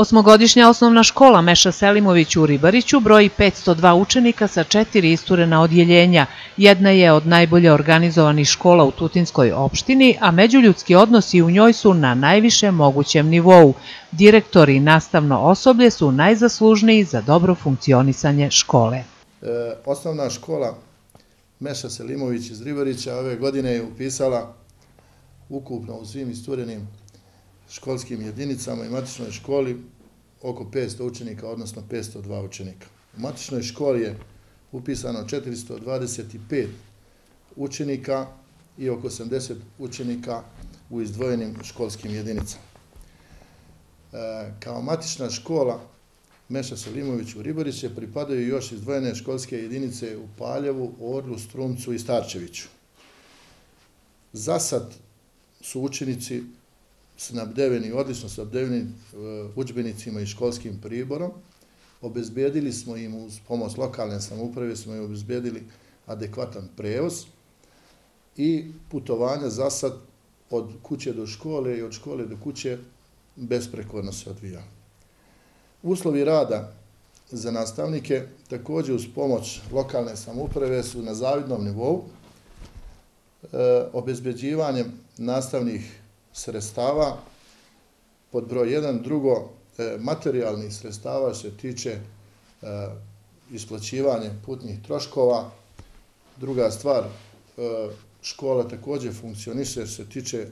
Osmogodišnja osnovna škola Meša Selimović u Ribariću broji 502 učenika sa četiri isturena odjeljenja. Jedna je od najbolje organizovanih škola u Tutinskoj opštini, a međuljudski odnosi u njoj su na najviše mogućem nivou. Direktori i nastavno osoblje su najzaslužniji za dobro funkcionisanje škole. E, osnovna škola Meša Selimović iz Ribarića ove godine je upisala ukupno u svim isturenim školskim jedinicama i matičnoj školi oko 500 učenika, odnosno 502 učenika. U matičnoj školi je upisano 425 učenika i oko 80 učenika u izdvojenim školskim jedinicama. E, kao matična škola Meša Selimović u Riboriće pripadaju još izdvojene školske jedinice u Paljevu, Orlu, Strumcu i Starčeviću. Zasad su učenici snabdeveni, odlično snabdeveni e, učbenicima i školskim priborom. Obezbedili smo im uz pomoć lokalne samouprave, smo im obezbedili adekvatan prevoz i putovanja za sad od kuće do škole i od škole do kuće besprekorno se odvija. Uslovi rada za nastavnike također uz pomoć lokalne samouprave su na zavidnom nivou. E, obezbeđivanjem nastavnih sredstava, pod broj 1, drugo, e, materijalnih sredstava se tiče e, isplaćivanje putnih troškova, druga stvar, e, škola također funkcioniše se tiče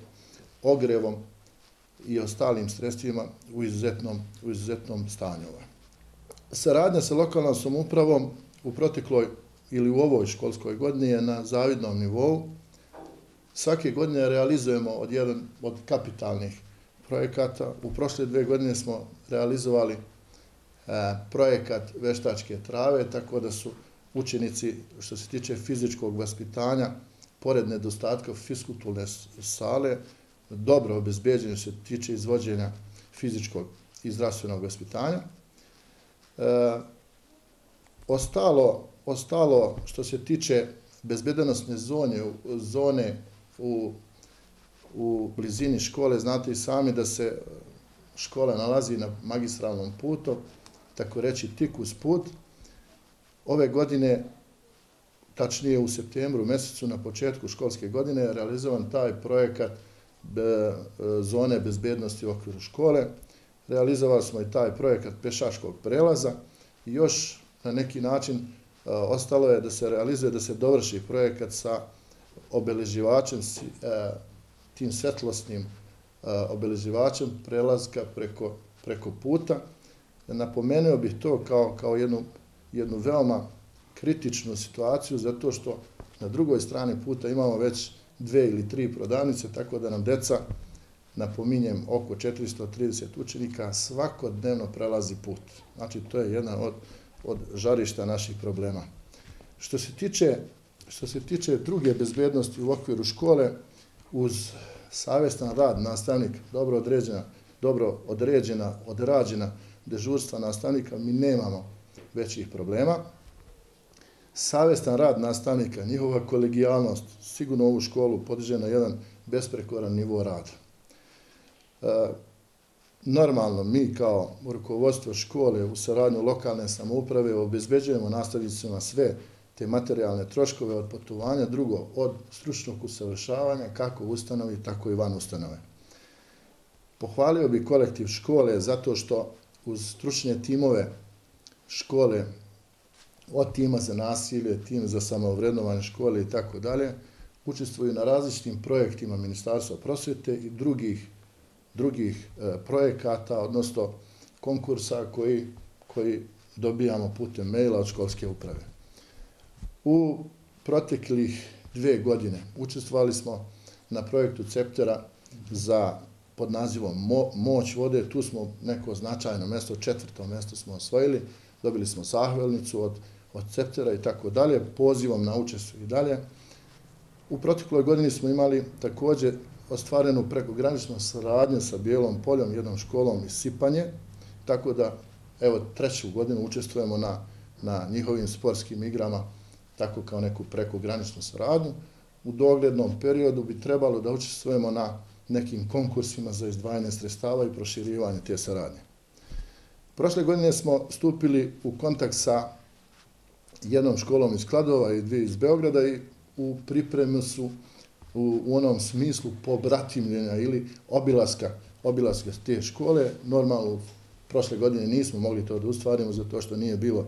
ogrevom i ostalim sredstvima u izuzetnom, u izuzetnom stanju. Saradnja sa lokalnom samupravom u protekloj ili u ovoj školskoj godini je na zavidnom nivou, svake godine realizujemo od jedan od kapitalnih projekata. U prošle dve godine smo realizovali e, projekat veštačke trave, tako da su učenici, što se tiče fizičkog vaspitanja, pored nedostatka fiskulturne sale, dobro obezbeđenje se tiče izvođenja fizičkog i zdravstvenog vaspitanja. E, ostalo, ostalo što se tiče bezbedanosne zone, zone u, u blizini škole, znate i sami da se škola nalazi na magistralnom putu, tako reći tik uz put. Ove godine, tačnije u septembru mesecu, na početku školske godine, je realizovan taj projekat be, zone bezbednosti u okviru škole. Realizovali smo i taj projekat pešaškog prelaza i još na neki način ostalo je da se realizuje, da se dovrši projekat sa obeleživačem, e, tim svetlosnim e, obeleživačem prelazka preko, preko puta. Napomenuo bih to kao, kao jednu, jednu veoma kritičnu situaciju, zato što na drugoj strani puta imamo već dve ili tri prodavnice, tako da nam deca, napominjem, oko 430 učenika, svakodnevno prelazi put. Znači, to je jedna od, od žarišta naših problema. Što se tiče Što se tiče druge bezbednosti u okviru škole, uz savjestan rad nastavnik, dobro određena, dobro određena, odrađena dežurstva nastavnika, mi nemamo većih problema. Savjestan rad nastavnika, njihova kolegijalnost, sigurno ovu školu podiže na jedan besprekoran nivo rada. E, normalno, mi kao rukovodstvo škole u saradnju lokalne samouprave obezbeđujemo nastavnicima sve te materijalne troškove od potovanja, drugo od stručnog usavršavanja kako u ustanovi, tako i van ustanove. Pohvalio bi kolektiv škole zato što uz stručne timove škole, od tima za nasilje, tim za samovrednovanje škole i tako dalje, učestvuju na različitim projektima Ministarstva prosvjete i drugih, drugih e, projekata, odnosno konkursa koji, koji dobijamo putem maila od školske uprave. U proteklih dve godine učestvovali smo na projektu Ceptera za pod nazivom Moć vode. Tu smo neko značajno mesto, četvrto mesto smo osvojili. Dobili smo sahvelnicu od, od Ceptera i tako dalje. Pozivom na učestvu i dalje. U protekloj godini smo imali također ostvarenu prekograničnu saradnju sa Bijelom poljom, jednom školom iz Sipanje. Tako da, evo, treću godinu učestvujemo na, na njihovim sportskim igrama tako kao neku prekograničnu saradnju. U doglednom periodu bi trebalo da učestvujemo na nekim konkursima za izdvajanje sredstava i proširivanje te saradnje. Prošle godine smo stupili u kontakt sa jednom školom iz Kladova i dvije iz Beograda i u pripremu su u, onom smislu pobratimljenja ili obilaska, obilaska te škole. Normalno, prošle godine nismo mogli to da ustvarimo zato što nije bilo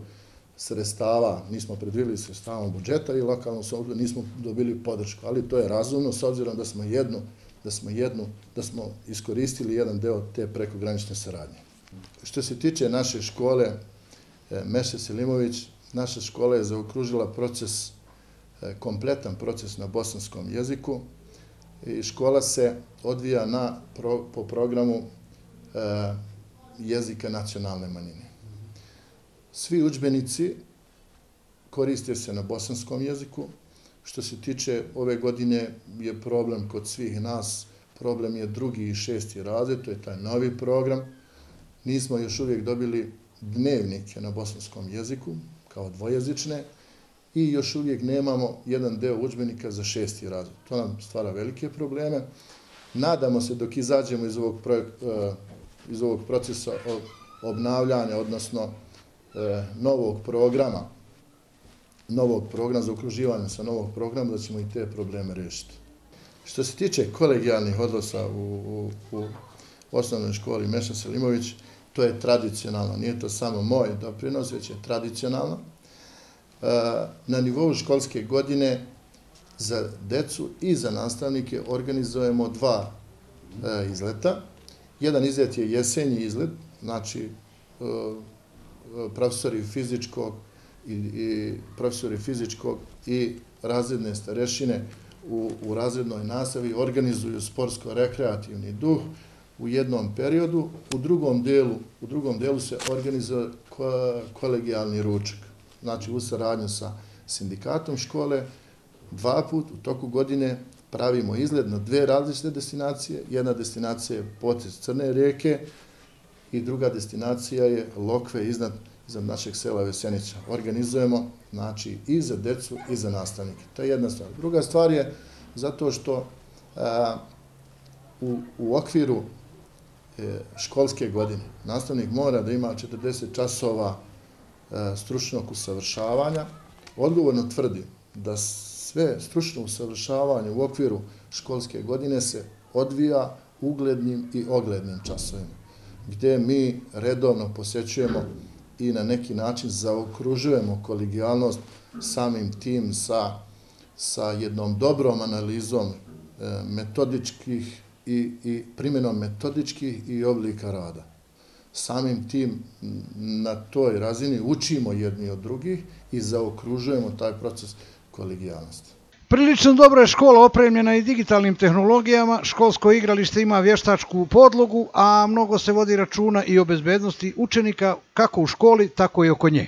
sredstava, nismo predvili sredstava budžeta i lokalno samoupravu nismo dobili podršku, ali to je razumno s obzirom da smo jednu, da smo jednu, da smo iskoristili jedan deo te prekogranične saradnje. Što se tiče naše škole e, Meše Selimović, naša škola je zaokružila proces, e, kompletan proces na bosanskom jeziku i škola se odvija na, po programu e, jezika nacionalne manjine. Svi učbenici koriste se na bosanskom jeziku. Što se tiče ove godine je problem kod svih nas, problem je drugi i šesti razred, to je taj novi program. Nismo još uvijek dobili dnevnike na bosanskom jeziku, kao dvojezične, i još uvijek nemamo jedan deo učbenika za šesti razred. To nam stvara velike probleme. Nadamo se dok izađemo iz ovog, projek, eh, iz ovog procesa obnavljanja, odnosno e, novog programa, novog programa za okruživanje sa novog programa, da ćemo i te probleme rešiti. Što se tiče kolegijalnih odnosa u, u, u osnovnoj školi Meša Selimović, to je tradicionalno, nije to samo moj doprinos, već je tradicionalno. E, na nivou školske godine za decu i za nastavnike organizujemo dva e, izleta. Jedan izlet je jesenji izlet, znači e, Eh, profesori fizičkog i, i profesori fizičkog i razredne starešine u, u razrednoj nastavi organizuju sportsko-rekreativni duh u jednom periodu, u drugom delu, u drugom delu se organizuje kolegijalni ručak. Znači u saradnju sa sindikatom škole, dva put u toku godine pravimo izgled na dve različite destinacije. Jedna destinacija je potez Crne rijeke i druga destinacija je Lokve iznad iznad našeg sela Vesenića. Organizujemo znači, i za decu i za nastavnike. To je jedna stvar. Druga stvar je zato što a, u, u okviru e, školske godine nastavnik mora da ima 40 časova e, stručnog usavršavanja. Odgovorno tvrdi da sve stručno usavršavanje u okviru školske godine se odvija uglednim i oglednim časovima, gdje mi redovno posjećujemo i na neki način zaokružujemo kolegijalnost samim tim sa, sa jednom dobrom analizom e, metodičkih i, i primjenom metodičkih i oblika rada. Samim tim na toj razini učimo jedni od drugih i zaokružujemo taj proces kolegijalnosti. Prilično dobro je škola opremljena i digitalnim tehnologijama, školsko igralište ima vještačku podlogu, a mnogo se vodi računa i o bezbednosti učenika kako u školi, tako i oko nje.